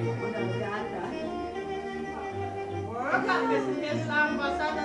Bukan oh, biasanya sampai sana